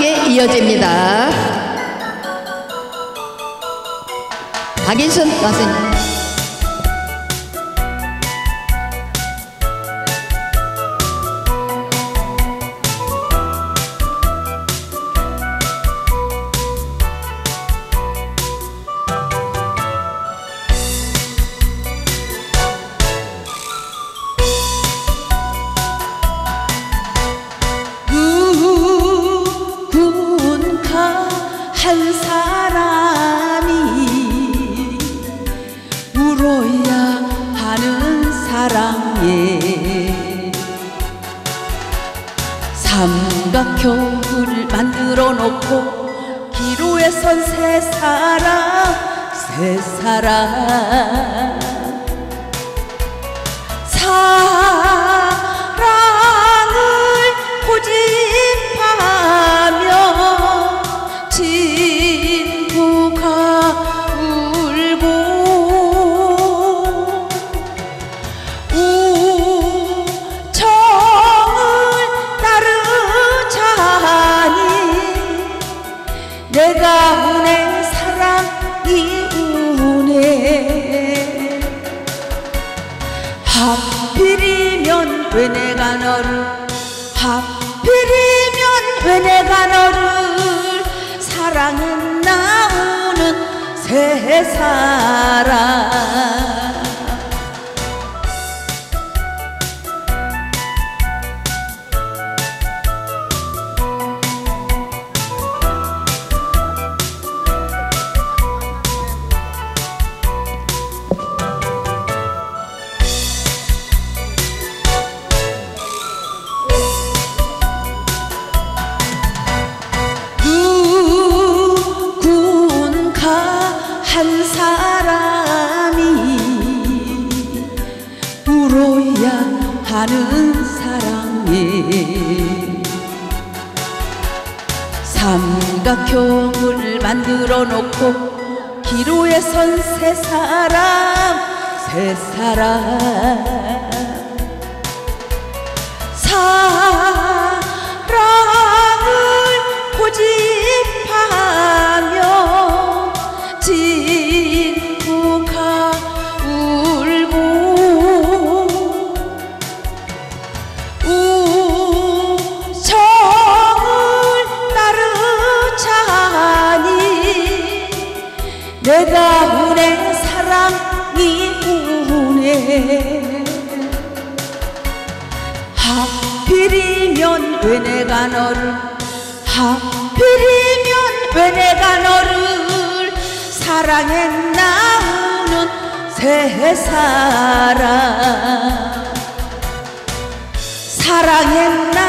게 이어집니다. 박인순 가수님. 한 사람이 울어야 하는 사랑에 삼각형을 만들어 놓고 기로에 선 세 사람 세 사람 사랑이 우네 하필이면 왜 내가 너를 하필이면 왜 내가 너를 사랑했나 우는 새사 한 사람이 울어야 하는 사랑에 삼각형을 만들어 놓고 기로에 선 세 사람 세 사람. 사 내가 운해 사랑이 우네 하필이면 왜 내가 너를 하필이면 왜 내가 너를 사랑했나 우는 새 사람 사랑했나